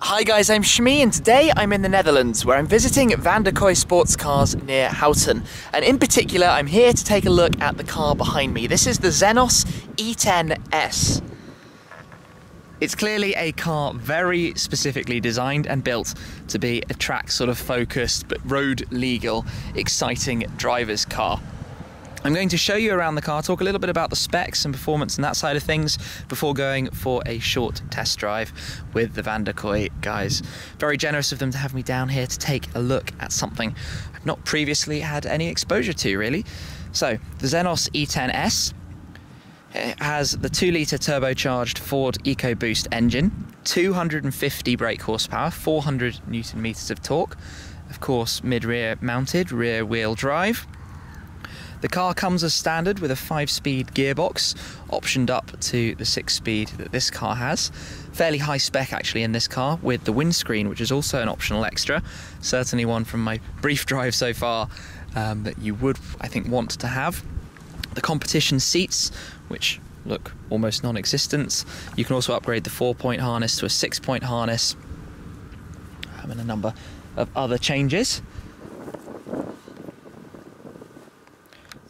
Hi guys, I'm Shmee and today I'm in the Netherlands where I'm visiting Van der Kooi Sports Cars near Houten. And in particular, I'm here to take a look at the car behind me. This is the Zenos E10S. It's clearly a car very specifically designed and built to be a track sort of focused but road legal, exciting driver's car. I'm going to show you around the car, talk a little bit about the specs and performance and that side of things before going for a short test drive with the Van guys. Very generous of them to have me down here to take a look at something I've not previously had any exposure to really. So the Zenos E10S it has the 2 litre turbocharged Ford EcoBoost engine, 250 brake horsepower, 400 newton meters of torque, of course mid rear mounted, rear wheel drive the car comes as standard with a 5-speed gearbox, optioned up to the 6-speed that this car has. Fairly high spec actually in this car with the windscreen, which is also an optional extra. Certainly one from my brief drive so far um, that you would, I think, want to have. The competition seats, which look almost non-existent. You can also upgrade the four-point harness to a six-point harness um, and a number of other changes.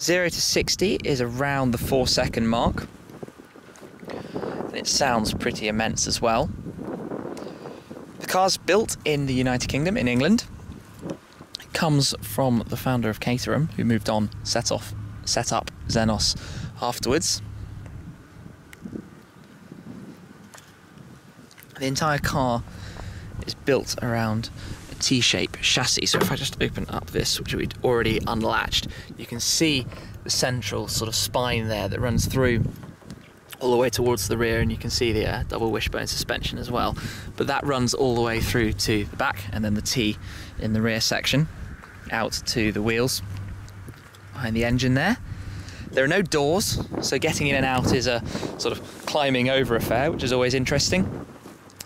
0 to 60 is around the 4 second mark. And it sounds pretty immense as well. The car's built in the United Kingdom, in England. It comes from the founder of Caterham, who moved on, set off, set up Zenos afterwards. The entire car is built around T-shape chassis. So if I just open up this, which we'd already unlatched, you can see the central sort of spine there that runs through all the way towards the rear and you can see the uh, double wishbone suspension as well. But that runs all the way through to the back and then the T in the rear section out to the wheels behind the engine there. There are no doors, so getting in and out is a sort of climbing over affair, which is always interesting.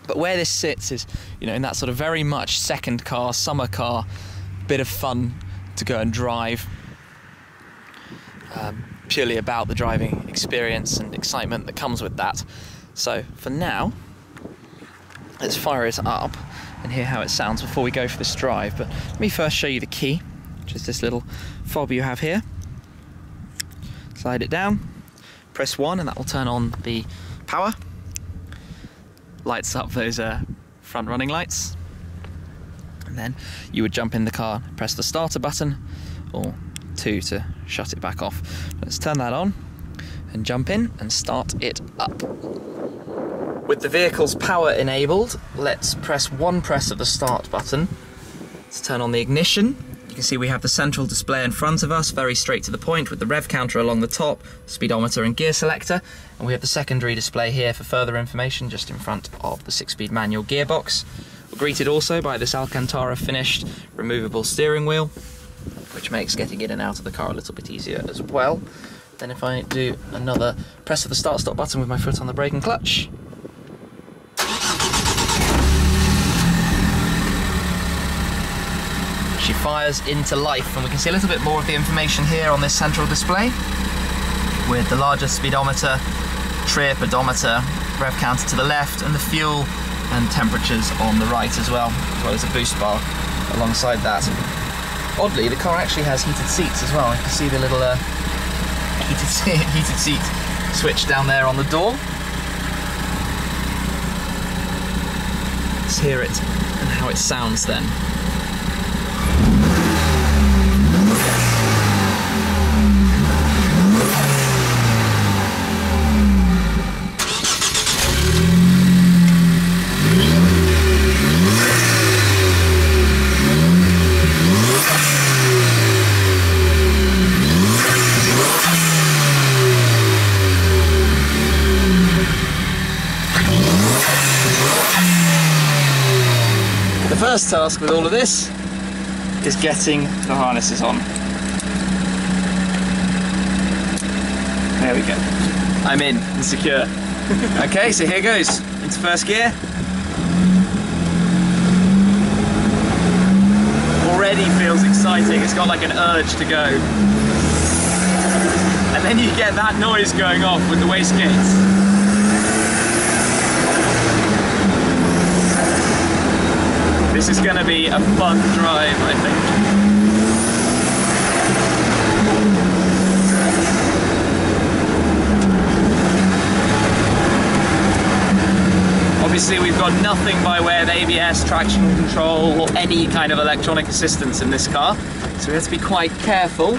But where this sits is, you know, in that sort of very much second car, summer car, bit of fun to go and drive. Um, purely about the driving experience and excitement that comes with that. So for now, let's fire it up and hear how it sounds before we go for this drive. But let me first show you the key, which is this little fob you have here. Slide it down, press one, and that will turn on the power lights up those uh, front running lights. And then you would jump in the car, press the starter button, or two to shut it back off. Let's turn that on and jump in and start it up. With the vehicle's power enabled, let's press one press of the start button. Let's turn on the ignition you can see we have the central display in front of us, very straight to the point with the rev counter along the top, speedometer and gear selector. And we have the secondary display here for further information just in front of the six-speed manual gearbox. We're greeted also by this Alcantara finished removable steering wheel, which makes getting in and out of the car a little bit easier as well. Then if I do another press of the start-stop button with my foot on the brake and clutch, she fires into life and we can see a little bit more of the information here on this central display with the larger speedometer, trip, odometer, rev counter to the left and the fuel and temperatures on the right as well, as well as a boost bar alongside that. Oddly, the car actually has heated seats as well. You can see the little uh, heated, heated seat switch down there on the door. Let's hear it and how it sounds then. first task with all of this is getting the harnesses on. There we go. I'm in and secure. okay, so here goes. Into first gear. Already feels exciting. It's got like an urge to go. And then you get that noise going off with the wastegates. This is going to be a fun drive, I think. Obviously we've got nothing by way of ABS, traction control or any kind of electronic assistance in this car, so we have to be quite careful.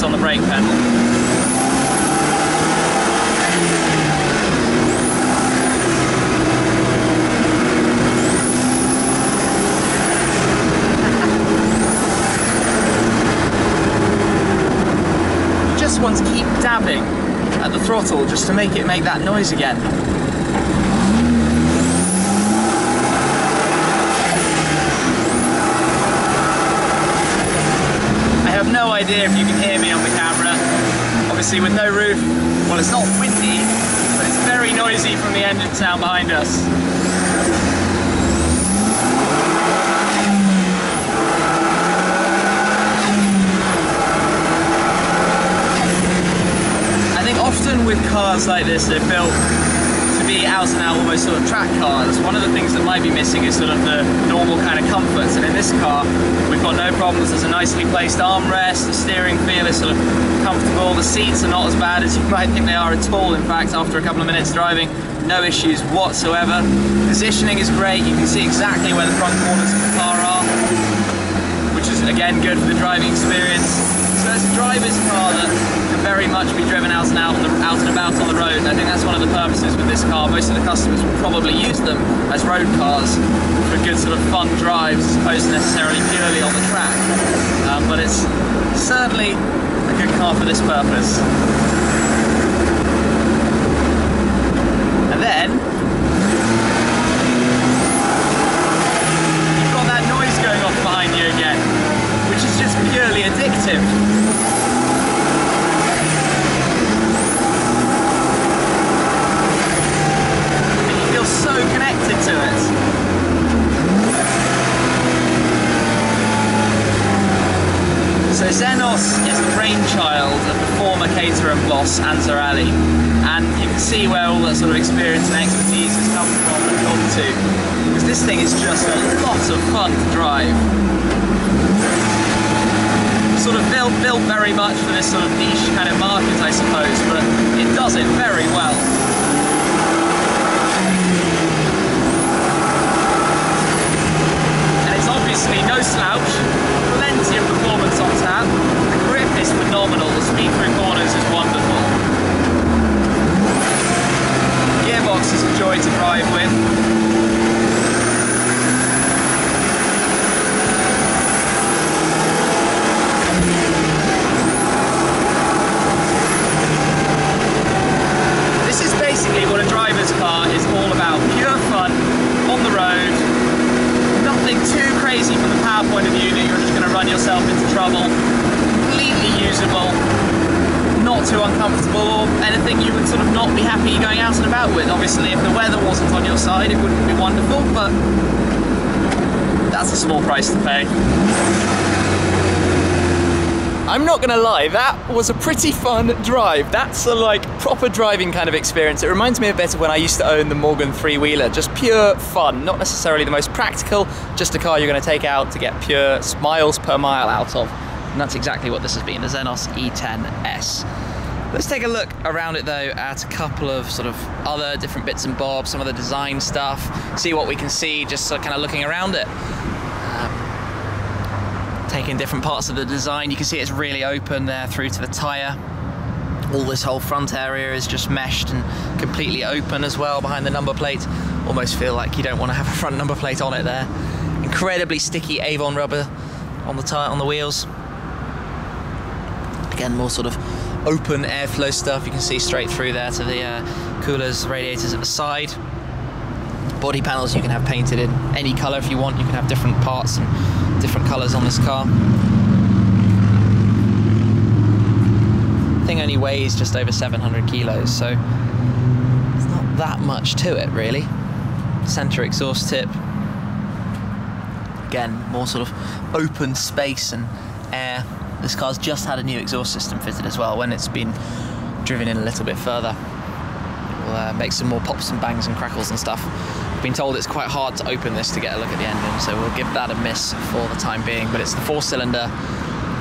On the brake pedal. just want to keep dabbing at the throttle just to make it make that noise again. Idea if you can hear me on the camera. Obviously with no roof, well it's not windy, but it's very noisy from the engine sound behind us. I think often with cars like this, they're built out and almost sort of track cars, one of the things that might be missing is sort of the normal kind of comforts. And in this car, we've got no problems. There's a nicely placed armrest, the steering feel is sort of comfortable, the seats are not as bad as you might think they are at all. In fact, after a couple of minutes driving, no issues whatsoever. Positioning is great, you can see exactly where the front corners of the car are, which is again good for the driving experience. So it's a driver's car that can very much be driven out and out, out and about on the road. And I think that's one of the purposes with this car. Most of the customers will probably use them as road cars for good sort of fun drives as opposed to necessarily purely on the track. Um, but it's certainly a good car for this purpose. And then you've got that noise going off behind you again, which is just purely addictive. so connected to it. So Zenos is the brainchild of the former Caterham boss Ansar Ali and you can see where all that sort of experience and expertise has come from and gone to because this thing is just a lot of fun to drive. Sort of built, built very much for this sort of niche kind of market I suppose but it does it very well. And It's obviously no slouch, plenty of performance on tap, the grip is phenomenal, the speed through corners is wonderful. Gearbox is a joy to drive with. This is basically what a driver's car is all about. Pure fun, on the road, nothing too crazy from the power point of view that you're just going to run yourself into trouble. Completely usable, not too uncomfortable, or anything you would sort of not be happy going out and about with. Obviously, if the weather wasn't on your side, it wouldn't be wonderful, but that's a small price to pay. I'm not gonna lie, that was a pretty fun drive. That's a like proper driving kind of experience. It reminds me a bit of when I used to own the Morgan three-wheeler, just pure fun, not necessarily the most practical, just a car you're gonna take out to get pure miles per mile out of. And that's exactly what this has been, the Zenos E10S. Let's take a look around it though at a couple of sort of other different bits and bobs, some of the design stuff, see what we can see just sort of kind of looking around it um, taking different parts of the design. You can see it's really open there through to the tyre. All this whole front area is just meshed and completely open as well behind the number plate. Almost feel like you don't want to have a front number plate on it there. Incredibly sticky Avon rubber on the tire on the wheels. Again, more sort of open airflow stuff. You can see straight through there to the uh, coolers, radiators at the side. Body panels you can have painted in any colour if you want. You can have different parts and different colours on this car. Thing only weighs just over 700 kilos, so it's not that much to it really. Centre exhaust tip. Again, more sort of open space and air this car's just had a new exhaust system fitted as well. When it's been driven in a little bit further, we'll uh, make some more pops and bangs and crackles and stuff. I've been told it's quite hard to open this to get a look at the engine, so we'll give that a miss for the time being. But it's the four-cylinder,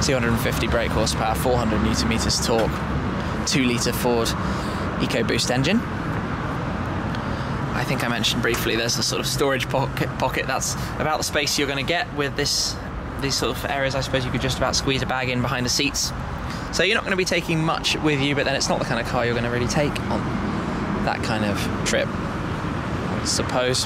250 brake horsepower, 400 newton meters torque, two-litre Ford EcoBoost engine. I think I mentioned briefly there's a sort of storage pocket, pocket that's about the space you're going to get with this these sort of areas, I suppose you could just about squeeze a bag in behind the seats. So you're not going to be taking much with you, but then it's not the kind of car you're going to really take on that kind of trip, I suppose.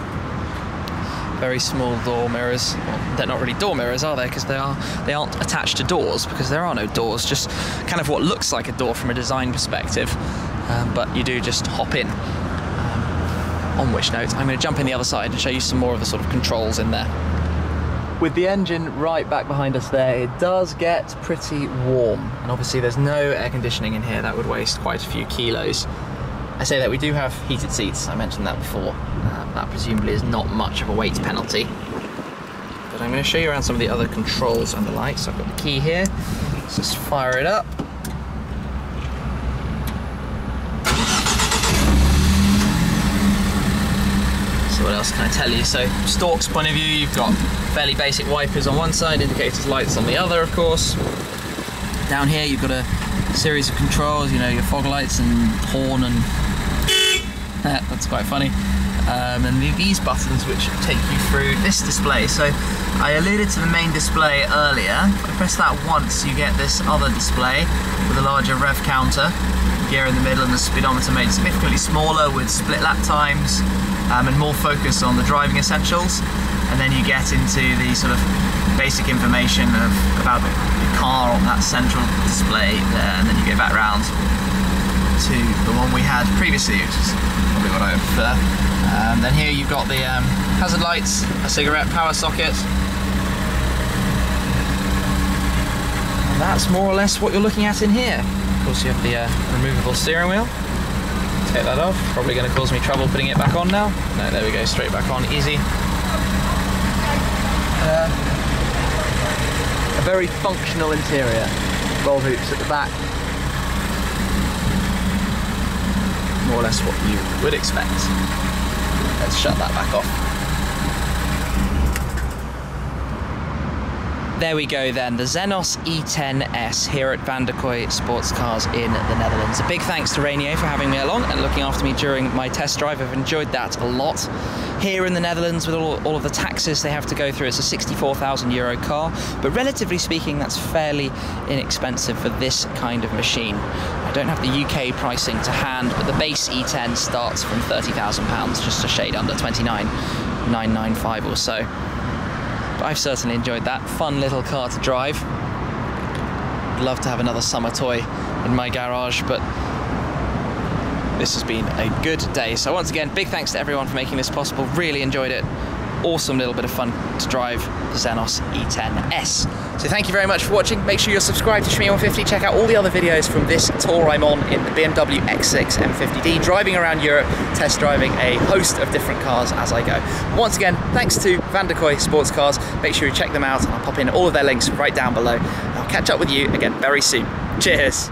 Very small door mirrors. Well, they're not really door mirrors, are they? Because they are they aren't attached to doors because there are no doors. Just kind of what looks like a door from a design perspective, um, but you do just hop in. Um, on which note, I'm going to jump in the other side and show you some more of the sort of controls in there with the engine right back behind us there, it does get pretty warm. And obviously there's no air conditioning in here, that would waste quite a few kilos. I say that we do have heated seats, I mentioned that before. Uh, that presumably is not much of a weight penalty. But I'm going to show you around some of the other controls and the lights. So I've got the key here, let's just fire it up. What else can I tell you? So, stalks point of view, you've got fairly basic wipers on one side, indicators lights on the other, of course. Down here, you've got a series of controls, you know, your fog lights and horn and that's quite funny. Um, and these buttons which take you through this display. So I alluded to the main display earlier. If I press that once, you get this other display with a larger rev counter, gear in the middle and the speedometer made significantly smaller with split lap times, um, and more focus on the driving essentials. And then you get into the sort of basic information of about the car on that central display there, and then you go back round to the one we had previously, which is probably what I prefer. Um, then here you've got the um, hazard lights, a cigarette power socket. And that's more or less what you're looking at in here. Of course you have the uh, removable steering wheel take that off. Probably going to cause me trouble putting it back on now. No, there we go, straight back on, easy. Uh, a very functional interior. Roll hoops at the back. More or less what you would expect. Let's shut that back off. There we go then, the Zenos E10S here at Van der Kooi Sports Cars in the Netherlands. A big thanks to Reinier for having me along and looking after me during my test drive. I've enjoyed that a lot. Here in the Netherlands, with all, all of the taxes they have to go through, it's a 64,000 euro car, but relatively speaking, that's fairly inexpensive for this kind of machine. I don't have the UK pricing to hand, but the base E10 starts from £30,000, just a shade under 29,995 or so. I've certainly enjoyed that. Fun little car to drive. love to have another summer toy in my garage, but this has been a good day. So once again, big thanks to everyone for making this possible. Really enjoyed it awesome little bit of fun to drive the Zenos E10S. So thank you very much for watching. Make sure you're subscribed to Shmee150. Check out all the other videos from this tour I'm on in the BMW X6 M50D, driving around Europe, test driving a host of different cars as I go. Once again, thanks to Van Sports Cars. Make sure you check them out. I'll pop in all of their links right down below. I'll catch up with you again very soon. Cheers.